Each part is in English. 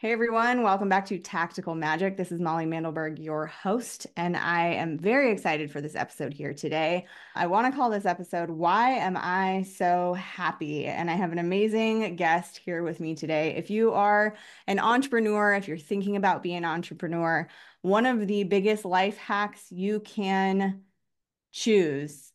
Hey everyone, welcome back to Tactical Magic. This is Molly Mandelberg, your host, and I am very excited for this episode here today. I want to call this episode Why Am I So Happy? And I have an amazing guest here with me today. If you are an entrepreneur, if you're thinking about being an entrepreneur, one of the biggest life hacks you can choose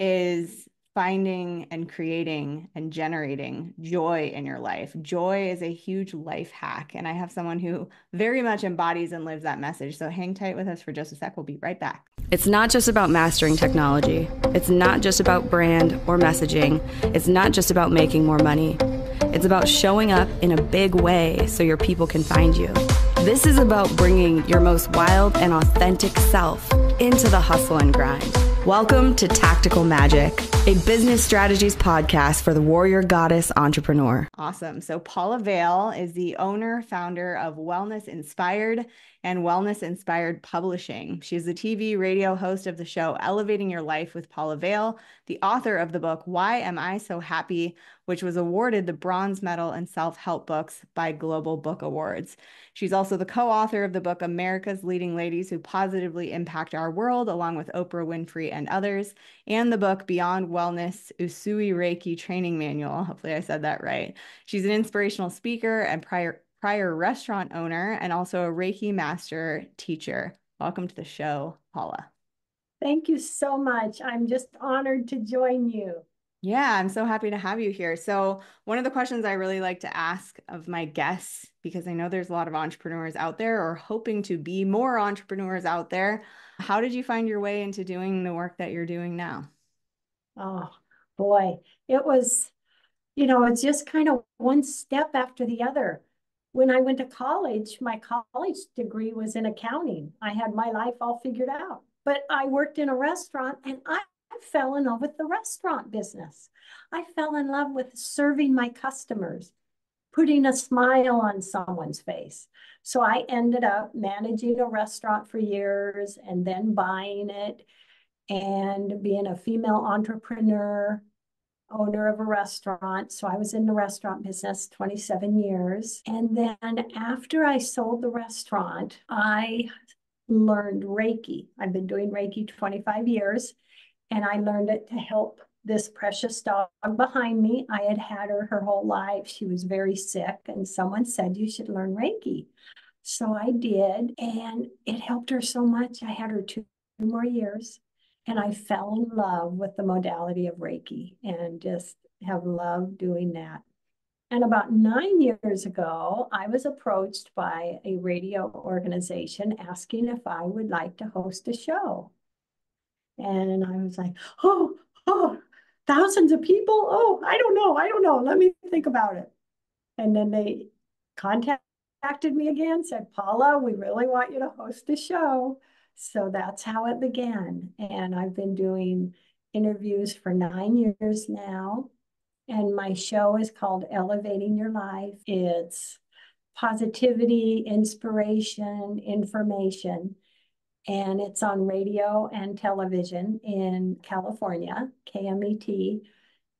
is finding and creating and generating joy in your life. Joy is a huge life hack. And I have someone who very much embodies and lives that message. So hang tight with us for just a sec. We'll be right back. It's not just about mastering technology, it's not just about brand or messaging, it's not just about making more money. It's about showing up in a big way so your people can find you. This is about bringing your most wild and authentic self into the hustle and grind. Welcome to Tactical Magic, a business strategies podcast for the warrior goddess entrepreneur. Awesome. So, Paula Vail is the owner, founder of Wellness Inspired and Wellness Inspired Publishing. She's the TV radio host of the show Elevating Your Life with Paula Vail, the author of the book Why Am I So Happy, which was awarded the bronze medal in self help books by Global Book Awards. She's also the co author of the book America's Leading Ladies Who Positively Impact Our World, along with Oprah Winfrey and others, and the book Beyond Wellness Usui Reiki Training Manual. Hopefully, I said that right. She's an inspirational speaker and prior, prior restaurant owner and also a Reiki master teacher. Welcome to the show, Paula. Thank you so much. I'm just honored to join you. Yeah, I'm so happy to have you here. So, one of the questions I really like to ask of my guests, because I know there's a lot of entrepreneurs out there or hoping to be more entrepreneurs out there, how did you find your way into doing the work that you're doing now? Oh, boy. It was, you know, it's just kind of one step after the other. When I went to college, my college degree was in accounting. I had my life all figured out, but I worked in a restaurant and I I fell in love with the restaurant business. I fell in love with serving my customers, putting a smile on someone's face. So I ended up managing a restaurant for years and then buying it and being a female entrepreneur, owner of a restaurant. So I was in the restaurant business 27 years. And then after I sold the restaurant, I learned Reiki. I've been doing Reiki 25 years and I learned it to help this precious dog behind me. I had had her her whole life. She was very sick, and someone said, You should learn Reiki. So I did, and it helped her so much. I had her two more years, and I fell in love with the modality of Reiki and just have loved doing that. And about nine years ago, I was approached by a radio organization asking if I would like to host a show. And I was like, oh, oh, thousands of people? Oh, I don't know. I don't know. Let me think about it. And then they contacted me again, said, Paula, we really want you to host a show. So that's how it began. And I've been doing interviews for nine years now. And my show is called Elevating Your Life. It's positivity, inspiration, information and it's on radio and television in California, KMET.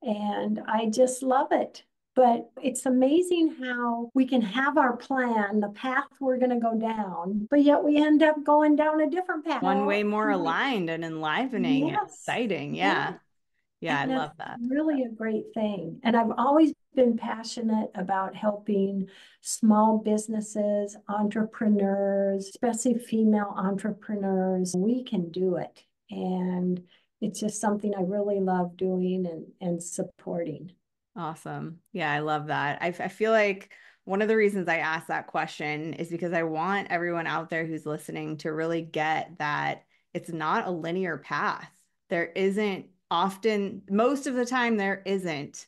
And I just love it. But it's amazing how we can have our plan, the path we're going to go down, but yet we end up going down a different path. One way more mm-hmm. aligned and enlivening yes. and exciting. Yeah. yeah. Yeah, and I love that. Really a great thing. And I've always been passionate about helping small businesses, entrepreneurs, especially female entrepreneurs. We can do it. And it's just something I really love doing and, and supporting. Awesome. Yeah, I love that. I, I feel like one of the reasons I asked that question is because I want everyone out there who's listening to really get that it's not a linear path. There isn't often, most of the time, there isn't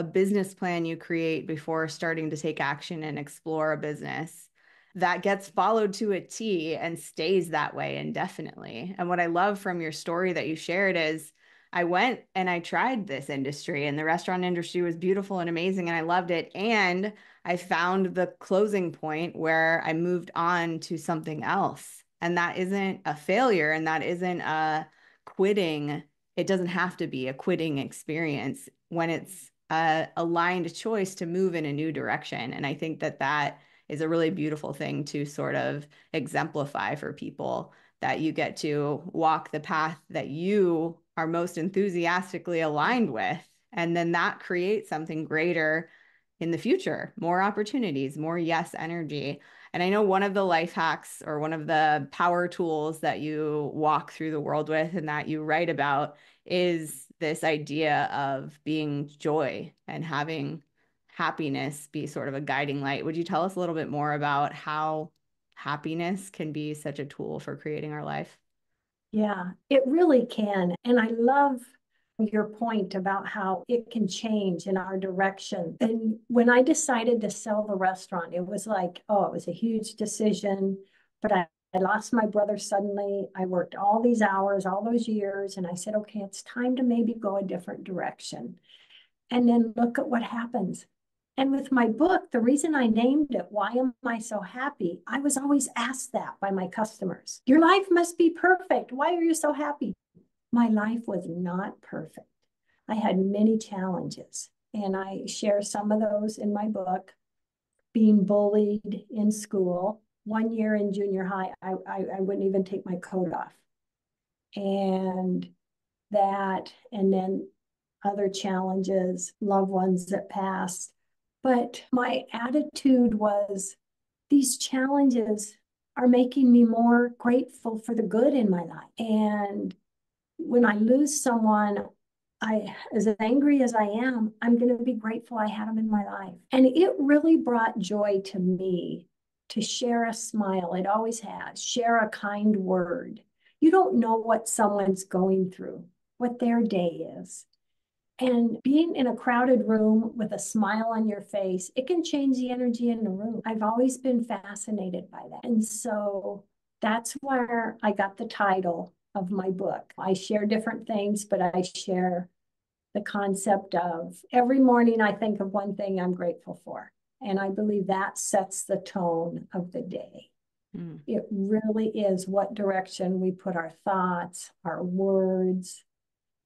a business plan you create before starting to take action and explore a business that gets followed to a T and stays that way indefinitely. And what I love from your story that you shared is I went and I tried this industry, and the restaurant industry was beautiful and amazing, and I loved it. And I found the closing point where I moved on to something else. And that isn't a failure and that isn't a quitting it doesn't have to be a quitting experience when it's a aligned choice to move in a new direction. And I think that that is a really beautiful thing to sort of exemplify for people that you get to walk the path that you are most enthusiastically aligned with. And then that creates something greater in the future, more opportunities, more yes energy. And I know one of the life hacks or one of the power tools that you walk through the world with and that you write about is this idea of being joy and having happiness be sort of a guiding light. Would you tell us a little bit more about how happiness can be such a tool for creating our life? Yeah, it really can. And I love your point about how it can change in our direction. And when I decided to sell the restaurant, it was like, oh, it was a huge decision, but I, I lost my brother suddenly. I worked all these hours, all those years, and I said, okay, it's time to maybe go a different direction. And then look at what happens. And with my book, the reason I named it, Why Am I So Happy? I was always asked that by my customers. Your life must be perfect. Why are you so happy? My life was not perfect. I had many challenges, and I share some of those in my book. Being bullied in school. One year in junior high, I, I, I wouldn't even take my coat off. And that, and then other challenges, loved ones that passed. But my attitude was these challenges are making me more grateful for the good in my life. And when I lose someone, I, as angry as I am, I'm going to be grateful I had them in my life. And it really brought joy to me to share a smile. It always has. Share a kind word. You don't know what someone's going through, what their day is. And being in a crowded room with a smile on your face, it can change the energy in the room. I've always been fascinated by that. And so that's where I got the title of my book. I share different things, but I share the concept of every morning I think of one thing I'm grateful for. And I believe that sets the tone of the day. Mm. It really is what direction we put our thoughts, our words.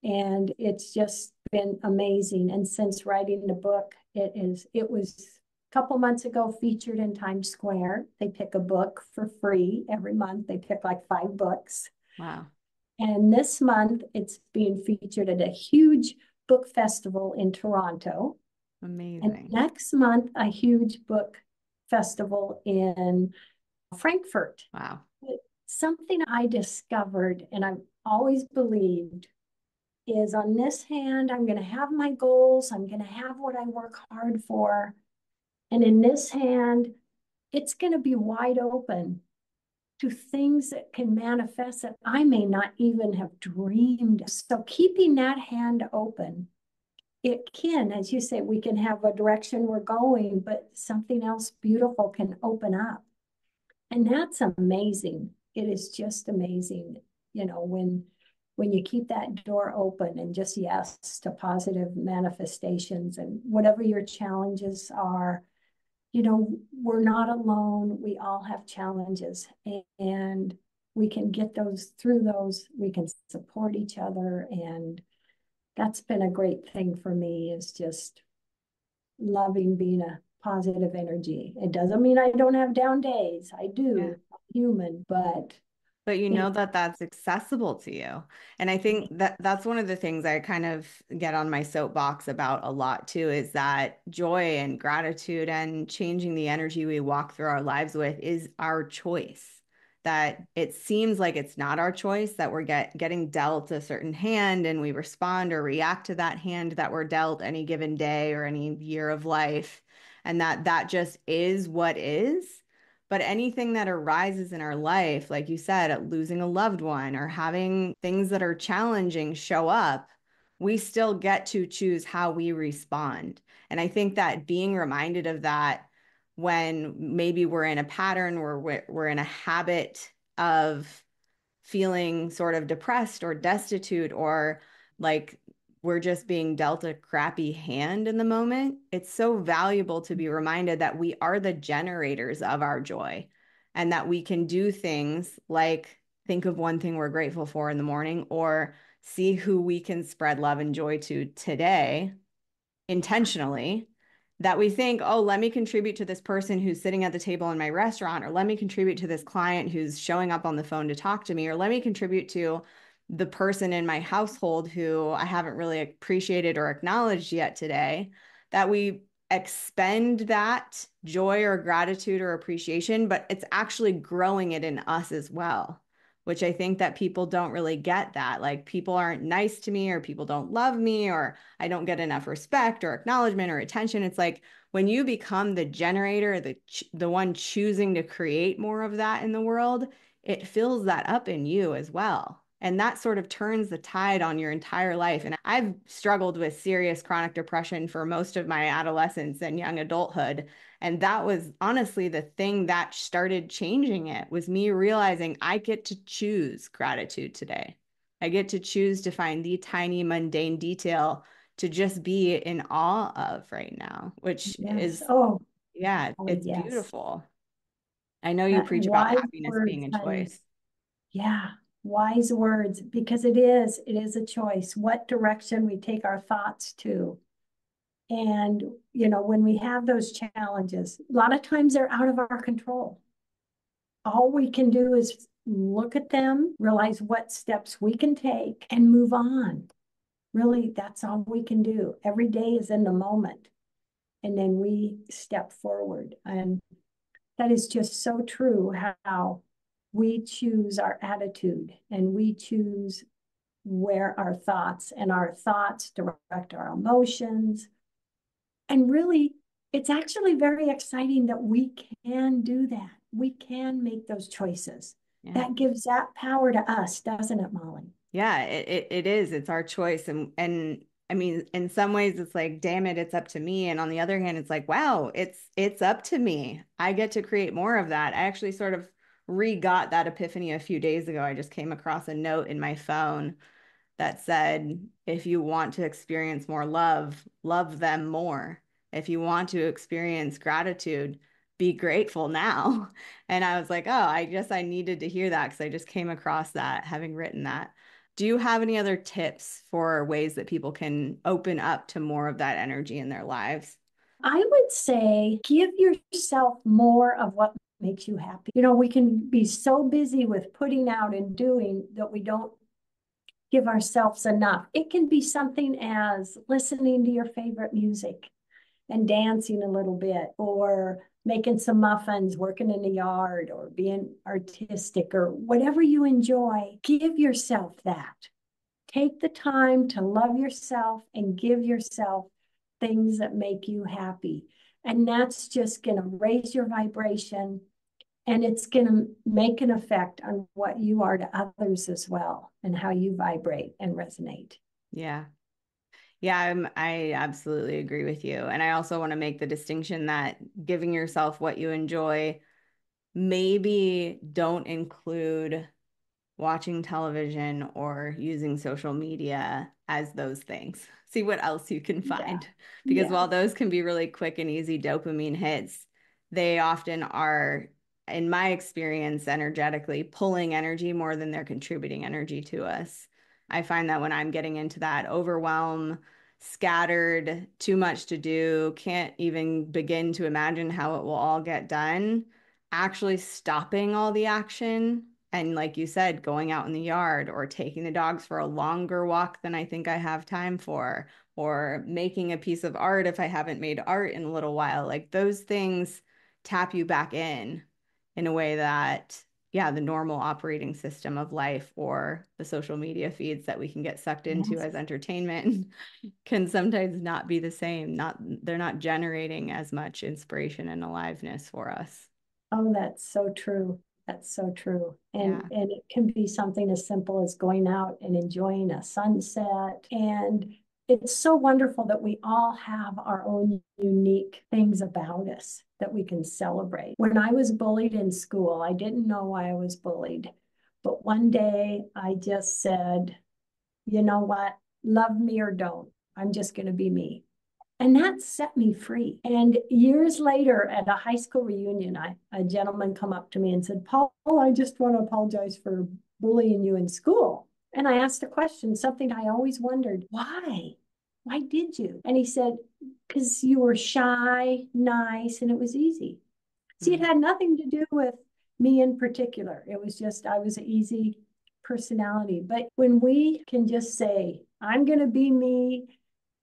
And it's just been amazing. And since writing the book, it is, it was a couple months ago featured in Times Square. They pick a book for free every month. They pick like five books. Wow. And this month, it's being featured at a huge book festival in Toronto. Amazing. And next month, a huge book festival in Frankfurt. Wow. Something I discovered and I've always believed is on this hand, I'm going to have my goals, I'm going to have what I work hard for. And in this hand, it's going to be wide open to things that can manifest that I may not even have dreamed. So keeping that hand open, it can, as you say, we can have a direction we're going, but something else beautiful can open up. And that's amazing. It is just amazing, you know, when when you keep that door open and just yes to positive manifestations and whatever your challenges are, you know, we're not alone. We all have challenges and we can get those through those. We can support each other. And that's been a great thing for me is just loving being a positive energy. It doesn't mean I don't have down days. I do, yeah. human, but but you know that that's accessible to you. And i mm-hmm. think that that's one of the things i kind of get on my soapbox about a lot too is that joy and gratitude and changing the energy we walk through our lives with is our choice. That it seems like it's not our choice that we're get, getting dealt a certain hand and we respond or react to that hand that we're dealt any given day or any year of life. And that that just is what is but anything that arises in our life, like you said, losing a loved one or having things that are challenging show up, we still get to choose how we respond. And I think that being reminded of that when maybe we're in a pattern or we're, we're in a habit of feeling sort of depressed or destitute or like we're just being dealt a crappy hand in the moment, it's so valuable to be reminded that we are the generators of our joy and that we can do things like think of one thing we're grateful for in the morning or see who we can spread love and joy to today intentionally that we think, oh, let me contribute to this person who's sitting at the table in my restaurant, or let me contribute to this client who's showing up on the phone to talk to me, or let me contribute to the person in my household who I haven't really appreciated or acknowledged yet today, that we expend that joy or gratitude or appreciation, but it's actually growing it in us as well which I think that people don't really get that. Like people aren't nice to me or people don't love me or I don't get enough respect or acknowledgement or attention. It's like when you become the generator, the the one choosing to create more of that in the world, it fills that up in you as well. And that sort of turns the tide on your entire life. And I've struggled with serious chronic depression for most of my adolescence and young adulthood and that was honestly the thing that started changing it was me realizing i get to choose gratitude today i get to choose to find the tiny mundane detail to just be in awe of right now which yes. is oh yeah oh, it's yes. beautiful i know you that preach about happiness being a choice yeah wise words because it is it is a choice what direction we take our thoughts to and, you know, when we have those challenges, a lot of times they're out of our control. All we can do is look at them, realize what steps we can take, and move on. Really, that's all we can do. Every day is in the moment. And then we step forward. And that is just so true how we choose our attitude and we choose where our thoughts and our thoughts direct our emotions and really, it's actually very exciting that we can do that. We can make those choices. Yeah. That gives that power to us, doesn't it, Molly? Yeah, it, it, it is. It's our choice. And and I mean, in some ways it's like, damn it, it's up to me. And on the other hand, it's like, wow, it's it's up to me. I get to create more of that. I actually sort of re-got that epiphany a few days ago. I just came across a note in my phone that said, if you want to experience more love, love them more. If you want to experience gratitude, be grateful now. And I was like, oh, I guess I needed to hear that because I just came across that having written that. Do you have any other tips for ways that people can open up to more of that energy in their lives? I would say give yourself more of what makes you happy. You know, we can be so busy with putting out and doing that we don't give ourselves enough. It can be something as listening to your favorite music and dancing a little bit or making some muffins, working in the yard or being artistic or whatever you enjoy. Give yourself that. Take the time to love yourself and give yourself things that make you happy. And that's just going to raise your vibration and it's going to make an effect on what you are to others as well and how you vibrate and resonate. Yeah. Yeah, I'm, I absolutely agree with you. And I also want to make the distinction that giving yourself what you enjoy maybe don't include watching television or using social media as those things. See what else you can find. Yeah. Because yeah. while those can be really quick and easy dopamine hits, they often are in my experience, energetically pulling energy more than they're contributing energy to us. I find that when I'm getting into that overwhelm, scattered, too much to do, can't even begin to imagine how it will all get done, actually stopping all the action and like you said going out in the yard or taking the dogs for a longer walk than i think i have time for or making a piece of art if i haven't made art in a little while like those things tap you back in in a way that yeah the normal operating system of life or the social media feeds that we can get sucked into yes. as entertainment can sometimes not be the same not they're not generating as much inspiration and aliveness for us oh that's so true that's so true and yeah. and it can be something as simple as going out and enjoying a sunset and it's so wonderful that we all have our own unique things about us that we can celebrate. When I was bullied in school, I didn't know why I was bullied. But one day I just said, you know what? Love me or don't. I'm just going to be me. And that set me free. And years later at a high school reunion, I, a gentleman come up to me and said, Paul, I just want to apologize for bullying you in school. And I asked a question, something I always wondered why? Why did you? And he said, Because you were shy, nice, and it was easy. See, it mm. had nothing to do with me in particular. It was just, I was an easy personality. But when we can just say, I'm going to be me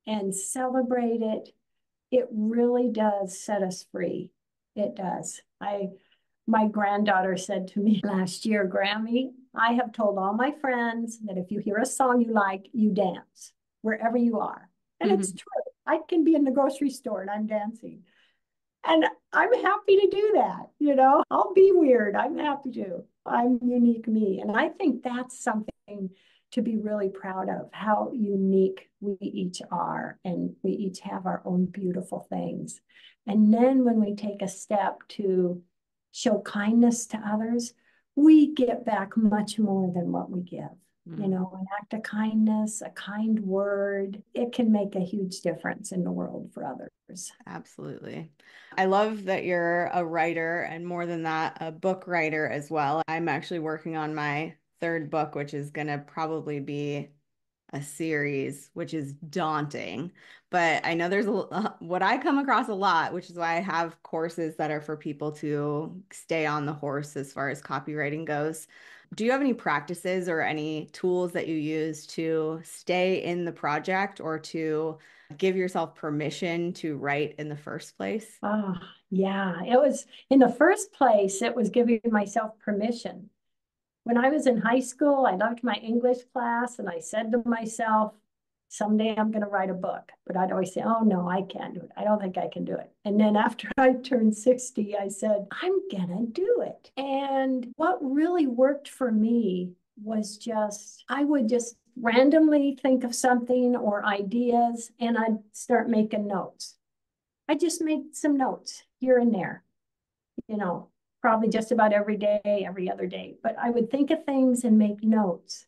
and celebrate it, it really does set us free. It does. I, my granddaughter said to me last year, Grammy, I have told all my friends that if you hear a song you like, you dance wherever you are. And mm-hmm. it's true. I can be in the grocery store and I'm dancing. And I'm happy to do that. You know, I'll be weird. I'm happy to. I'm unique me. And I think that's something to be really proud of how unique we each are. And we each have our own beautiful things. And then when we take a step to show kindness to others, we get back much more than what we give. Mm. You know, an act of kindness, a kind word, it can make a huge difference in the world for others. Absolutely. I love that you're a writer and more than that, a book writer as well. I'm actually working on my third book, which is going to probably be a series, which is daunting. But I know there's a, uh, what I come across a lot, which is why I have courses that are for people to stay on the horse as far as copywriting goes. Do you have any practices or any tools that you use to stay in the project or to give yourself permission to write in the first place? Oh, yeah. It was in the first place, it was giving myself permission when I was in high school, I loved my English class and I said to myself, someday I'm going to write a book. But I'd always say, oh, no, I can't do it. I don't think I can do it. And then after I turned 60, I said, I'm going to do it. And what really worked for me was just, I would just randomly think of something or ideas and I'd start making notes. I just made some notes here and there, you know, probably just about every day, every other day. But I would think of things and make notes.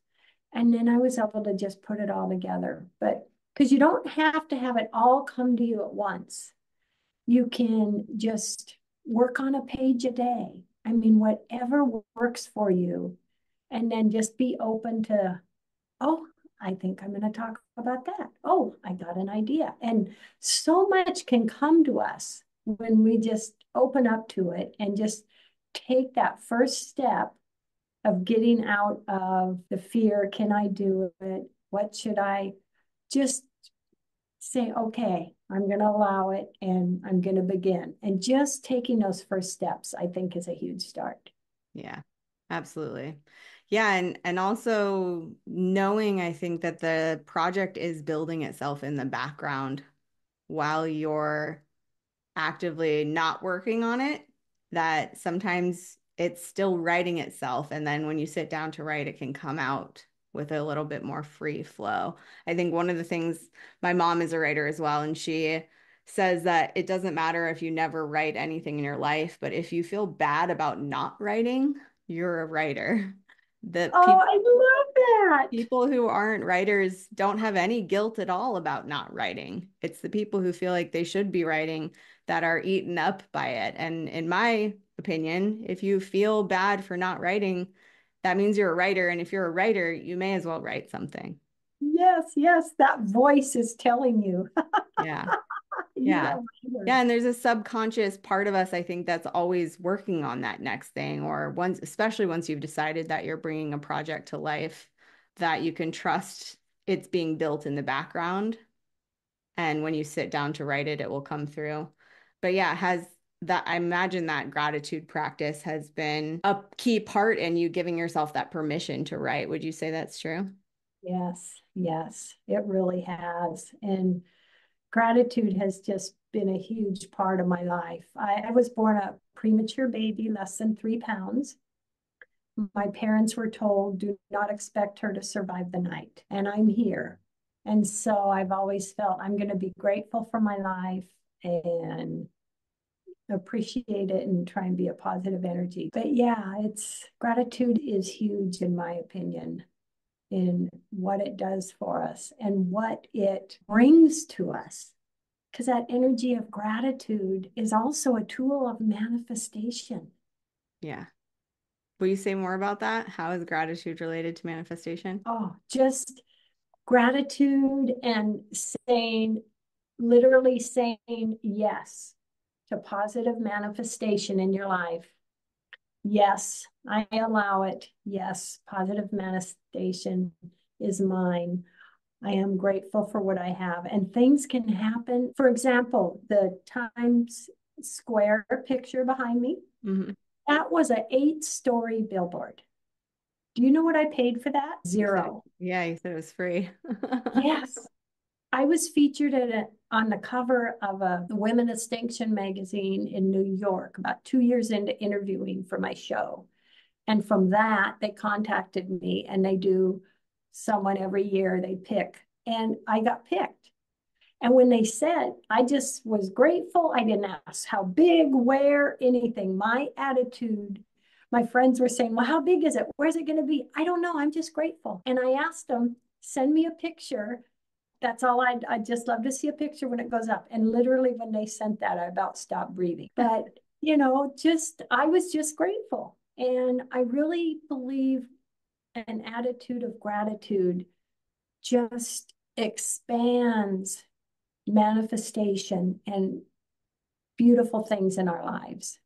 And then I was able to just put it all together. But because you don't have to have it all come to you at once, you can just work on a page a day. I mean, whatever works for you. And then just be open to, oh, I think I'm going to talk about that. Oh, I got an idea. And so much can come to us when we just open up to it and just take that first step of getting out of the fear can I do it? What should I just say, okay, I'm going to allow it and I'm going to begin. And just taking those first steps, I think, is a huge start. Yeah, absolutely. Yeah, and and also knowing I think that the project is building itself in the background while you're actively not working on it that sometimes it's still writing itself. And then when you sit down to write, it can come out with a little bit more free flow. I think one of the things my mom is a writer as well, and she says that it doesn't matter if you never write anything in your life, but if you feel bad about not writing, you're a writer. That oh, people, I love that. People who aren't writers don't have any guilt at all about not writing. It's the people who feel like they should be writing that are eaten up by it. And in my opinion, if you feel bad for not writing, that means you're a writer. And if you're a writer, you may as well write something. Yes, yes, that voice is telling you. yeah. Yeah. Yeah. And there's a subconscious part of us, I think, that's always working on that next thing, or once, especially once you've decided that you're bringing a project to life, that you can trust it's being built in the background. And when you sit down to write it, it will come through but yeah, has that I imagine that gratitude practice has been a key part in you giving yourself that permission to write. Would you say that's true? Yes, yes, it really has. And gratitude has just been a huge part of my life. I, I was born a premature baby, less than three pounds. My parents were told, do not expect her to survive the night. And I'm here. And so I've always felt I'm going to be grateful for my life and appreciate it and try and be a positive energy. But yeah, it's gratitude is huge in my opinion in what it does for us and what it brings to us. Because that energy of gratitude is also a tool of manifestation. Yeah. Will you say more about that? How is gratitude related to manifestation? Oh, just gratitude and saying, literally saying yes to positive manifestation in your life. Yes, I allow it. Yes, positive manifestation is mine. I am grateful for what I have. And things can happen. For example, the Times Square picture behind me, mm-hmm. That was an eight story billboard. Do you know what I paid for that? Zero. Yeah, you said it was free. yes. I was featured at a, on the cover of a Women of Distinction magazine in New York about two years into interviewing for my show. And from that, they contacted me and they do someone every year they pick. And I got picked. And when they said, I just was grateful. I didn't ask how big, where, anything. My attitude, my friends were saying, Well, how big is it? Where's it going to be? I don't know. I'm just grateful. And I asked them, Send me a picture. That's all I'd, I'd just love to see a picture when it goes up. And literally, when they sent that, I about stopped breathing. But, you know, just, I was just grateful. And I really believe an attitude of gratitude just expands manifestation and beautiful things in our lives.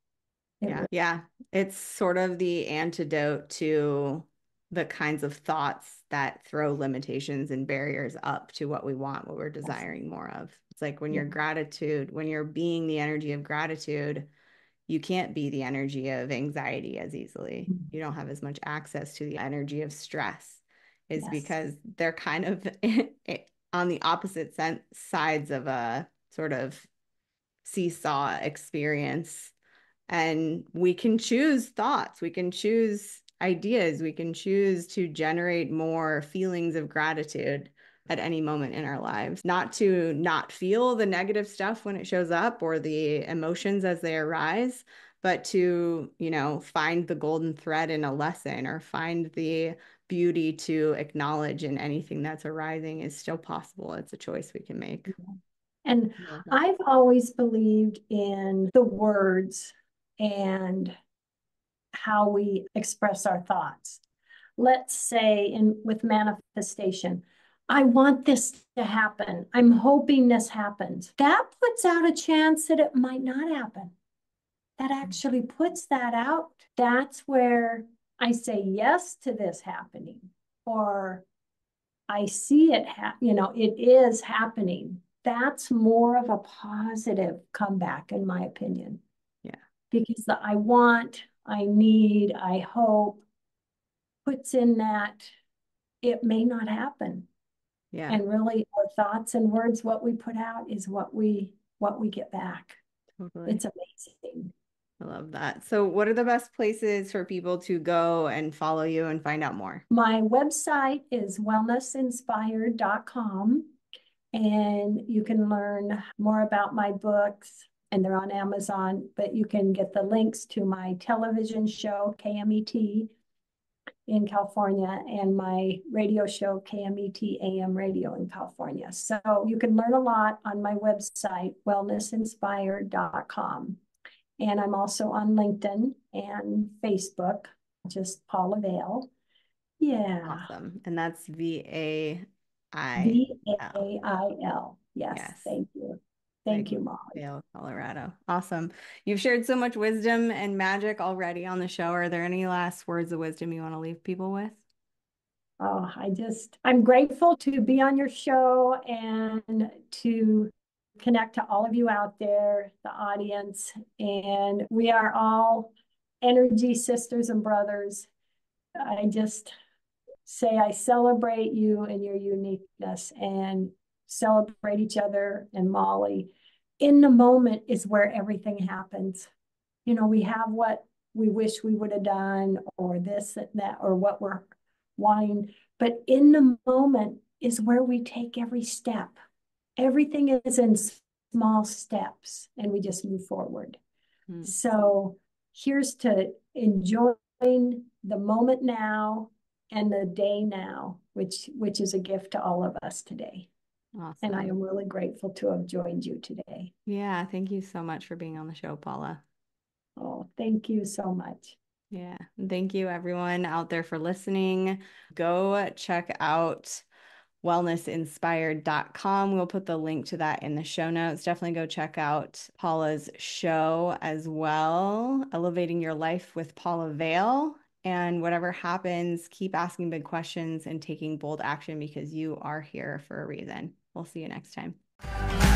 yeah. Yeah. It's sort of the antidote to the kinds of thoughts that throw limitations and barriers up to what we want, what we're desiring more of. It's like when yeah. you're gratitude, when you're being the energy of gratitude, you can't be the energy of anxiety as easily. Mm-hmm. You don't have as much access to the energy of stress, is yes. because they're kind of on the opposite sense, sides of a sort of seesaw experience. And we can choose thoughts, we can choose ideas, we can choose to generate more feelings of gratitude at any moment in our lives, not to not feel the negative stuff when it shows up or the emotions as they arise, but to, you know, find the golden thread in a lesson or find the beauty to acknowledge in anything that's arising is still possible. It's a choice we can make. Mm-hmm. And I've always believed in the words and how we express our thoughts. Let's say in with manifestation, I want this to happen. I'm hoping this happens. That puts out a chance that it might not happen. That mm. actually puts that out. That's where I say yes to this happening, or I see it, ha- you know, it is happening. That's more of a positive comeback, in my opinion. Yeah. Because the I want, I need, I hope puts in that it may not happen. Yeah. And really our thoughts and words, what we put out is what we what we get back. Totally. It's amazing. I love that. So what are the best places for people to go and follow you and find out more? My website is wellnessinspired.com and you can learn more about my books and they're on Amazon, but you can get the links to my television show, KMET, in California and my radio show, KMET AM Radio in California. So you can learn a lot on my website, wellnessinspired.com. And I'm also on LinkedIn and Facebook, just Paula Vail. Yeah. Awesome. And that's V A I V A I L. Yes, yes. Thank you. Thank you, Molly. Vail, Colorado. Awesome. You've shared so much wisdom and magic already on the show. Are there any last words of wisdom you want to leave people with? Oh, I just, I'm grateful to be on your show and to connect to all of you out there, the audience. And we are all energy sisters and brothers. I just say I celebrate you and your uniqueness and celebrate each other and Molly in the moment is where everything happens. You know, we have what we wish we would have done, or this and that, or what we're wanting. But in the moment is where we take every step. Everything is in small steps, and we just move forward. Hmm. So here's to enjoying the moment now and the day now, which which is a gift to all of us today. Awesome. And I am really grateful to have joined you today. Yeah. Thank you so much for being on the show, Paula. Oh, thank you so much. Yeah. Thank you, everyone out there, for listening. Go check out wellnessinspired.com. We'll put the link to that in the show notes. Definitely go check out Paula's show as well, Elevating Your Life with Paula Vail. And whatever happens, keep asking big questions and taking bold action because you are here for a reason. We'll see you next time.